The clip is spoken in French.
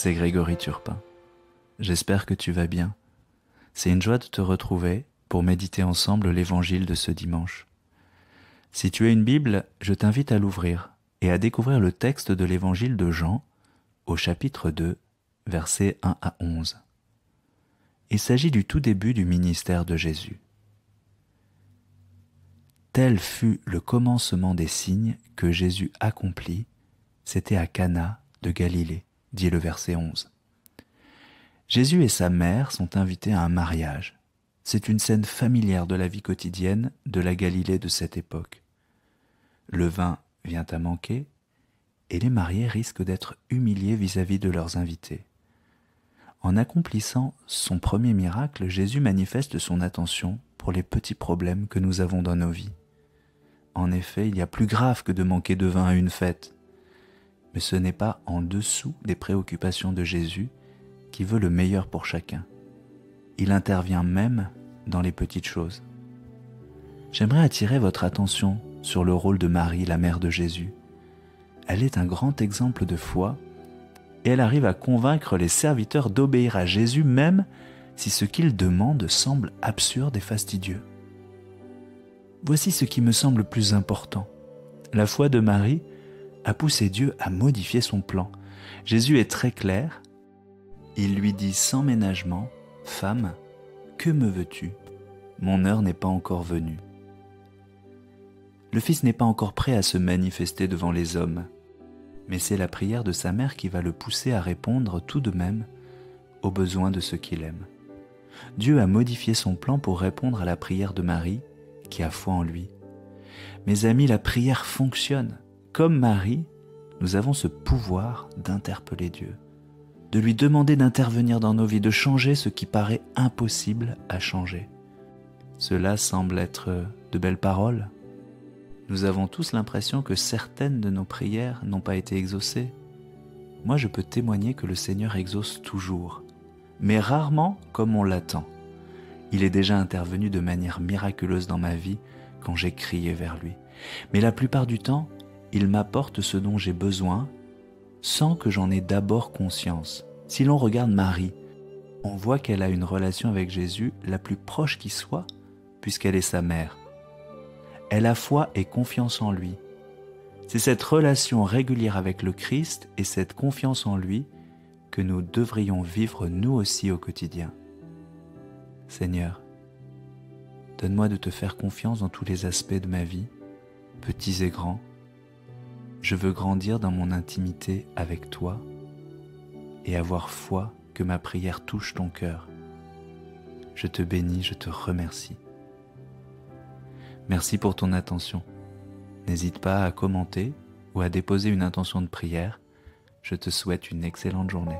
c'est Grégory Turpin. J'espère que tu vas bien. C'est une joie de te retrouver pour méditer ensemble l'évangile de ce dimanche. Si tu as une Bible, je t'invite à l'ouvrir et à découvrir le texte de l'évangile de Jean au chapitre 2, versets 1 à 11. Il s'agit du tout début du ministère de Jésus. Tel fut le commencement des signes que Jésus accomplit, c'était à Cana de Galilée dit le verset 11. Jésus et sa mère sont invités à un mariage. C'est une scène familière de la vie quotidienne de la Galilée de cette époque. Le vin vient à manquer et les mariés risquent d'être humiliés vis-à-vis -vis de leurs invités. En accomplissant son premier miracle, Jésus manifeste son attention pour les petits problèmes que nous avons dans nos vies. En effet, il y a plus grave que de manquer de vin à une fête mais ce n'est pas en dessous des préoccupations de Jésus qui veut le meilleur pour chacun. Il intervient même dans les petites choses. J'aimerais attirer votre attention sur le rôle de Marie, la mère de Jésus. Elle est un grand exemple de foi et elle arrive à convaincre les serviteurs d'obéir à Jésus même si ce qu'il demande semble absurde et fastidieux. Voici ce qui me semble plus important. La foi de Marie a poussé Dieu à modifier son plan. Jésus est très clair. Il lui dit sans ménagement, Femme, que me veux-tu? Mon heure n'est pas encore venue. Le Fils n'est pas encore prêt à se manifester devant les hommes, mais c'est la prière de sa mère qui va le pousser à répondre tout de même aux besoins de ceux qu'il aime. Dieu a modifié son plan pour répondre à la prière de Marie, qui a foi en lui. Mes amis, la prière fonctionne. Comme Marie, nous avons ce pouvoir d'interpeller Dieu, de lui demander d'intervenir dans nos vies, de changer ce qui paraît impossible à changer. Cela semble être de belles paroles. Nous avons tous l'impression que certaines de nos prières n'ont pas été exaucées. Moi, je peux témoigner que le Seigneur exauce toujours, mais rarement comme on l'attend. Il est déjà intervenu de manière miraculeuse dans ma vie quand j'ai crié vers lui. Mais la plupart du temps, il m'apporte ce dont j'ai besoin sans que j'en ai d'abord conscience. Si l'on regarde Marie, on voit qu'elle a une relation avec Jésus la plus proche qui soit, puisqu'elle est sa mère. Elle a foi et confiance en lui. C'est cette relation régulière avec le Christ et cette confiance en lui que nous devrions vivre nous aussi au quotidien. Seigneur, donne-moi de te faire confiance dans tous les aspects de ma vie, petits et grands, je veux grandir dans mon intimité avec toi et avoir foi que ma prière touche ton cœur. Je te bénis, je te remercie. Merci pour ton attention. N'hésite pas à commenter ou à déposer une intention de prière. Je te souhaite une excellente journée.